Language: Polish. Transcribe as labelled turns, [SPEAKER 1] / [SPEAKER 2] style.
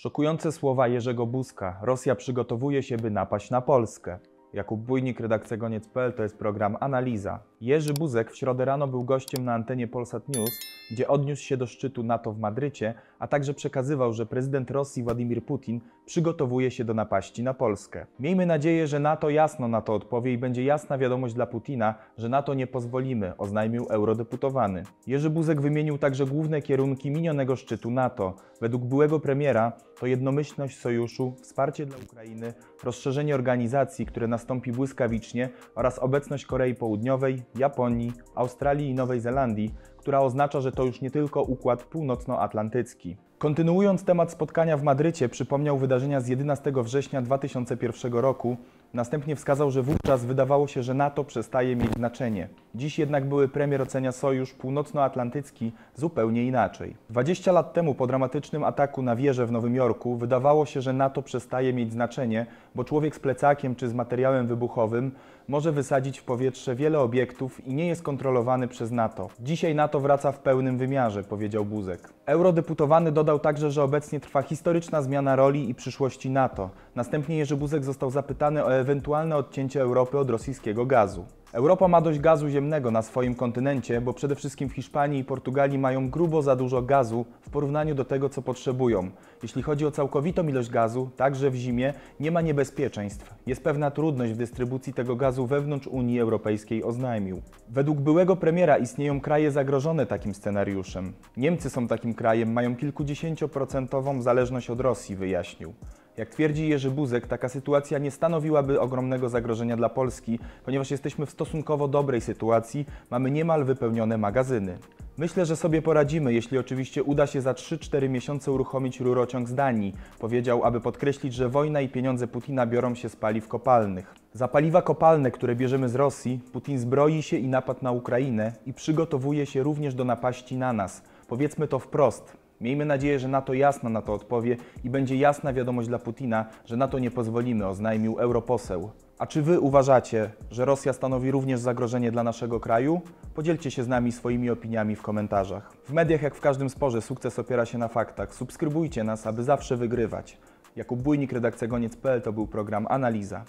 [SPEAKER 1] Szokujące słowa Jerzego Buzka. Rosja przygotowuje się, by napaść na Polskę. Jakub Bujnik, redakcja Goniec.pl, to jest program Analiza. Jerzy Buzek w środę rano był gościem na antenie Polsat News, gdzie odniósł się do szczytu NATO w Madrycie, a także przekazywał, że prezydent Rosji Władimir Putin przygotowuje się do napaści na Polskę. Miejmy nadzieję, że NATO jasno na to odpowie i będzie jasna wiadomość dla Putina, że NATO nie pozwolimy, oznajmił eurodeputowany. Jerzy Buzek wymienił także główne kierunki minionego szczytu NATO. Według byłego premiera to jednomyślność sojuszu, wsparcie dla Ukrainy, rozszerzenie organizacji, które nastąpi błyskawicznie oraz obecność Korei Południowej, Japonii, Australii i Nowej Zelandii, która oznacza, że to już nie tylko układ północnoatlantycki. Kontynuując temat spotkania w Madrycie, przypomniał wydarzenia z 11 września 2001 roku. Następnie wskazał, że wówczas wydawało się, że NATO przestaje mieć znaczenie. Dziś jednak były premier ocenia sojusz północnoatlantycki zupełnie inaczej. 20 lat temu po dramatycznym ataku na wieżę w Nowym Jorku wydawało się, że NATO przestaje mieć znaczenie, bo człowiek z plecakiem czy z materiałem wybuchowym może wysadzić w powietrze wiele obiektów i nie jest kontrolowany przez NATO. Dzisiaj NATO wraca w pełnym wymiarze, powiedział Buzek. Eurodeputowany dodał także, że obecnie trwa historyczna zmiana roli i przyszłości NATO. Następnie Jerzy Buzek został zapytany o ewentualne odcięcie Europy od rosyjskiego gazu. Europa ma dość gazu ziemnego na swoim kontynencie, bo przede wszystkim w Hiszpanii i Portugalii mają grubo za dużo gazu w porównaniu do tego, co potrzebują. Jeśli chodzi o całkowitą ilość gazu, także w zimie nie ma niebezpieczeństw. Jest pewna trudność w dystrybucji tego gazu wewnątrz Unii Europejskiej, oznajmił. Według byłego premiera istnieją kraje zagrożone takim scenariuszem. Niemcy są takim krajem, mają kilkudziesięcioprocentową zależność od Rosji, wyjaśnił. Jak twierdzi Jerzy Buzek, taka sytuacja nie stanowiłaby ogromnego zagrożenia dla Polski, ponieważ jesteśmy w stosunkowo dobrej sytuacji, mamy niemal wypełnione magazyny. Myślę, że sobie poradzimy, jeśli oczywiście uda się za 3-4 miesiące uruchomić rurociąg z Danii, powiedział, aby podkreślić, że wojna i pieniądze Putina biorą się z paliw kopalnych. Za paliwa kopalne, które bierzemy z Rosji, Putin zbroi się i napadł na Ukrainę i przygotowuje się również do napaści na nas. Powiedzmy to wprost. Miejmy nadzieję, że NATO jasno na to odpowie i będzie jasna wiadomość dla Putina, że na to nie pozwolimy, oznajmił europoseł. A czy Wy uważacie, że Rosja stanowi również zagrożenie dla naszego kraju? Podzielcie się z nami swoimi opiniami w komentarzach. W mediach, jak w każdym sporze, sukces opiera się na faktach. Subskrybujcie nas, aby zawsze wygrywać. Jakub Bujnik, redakcja Goniec.pl to był program Analiza.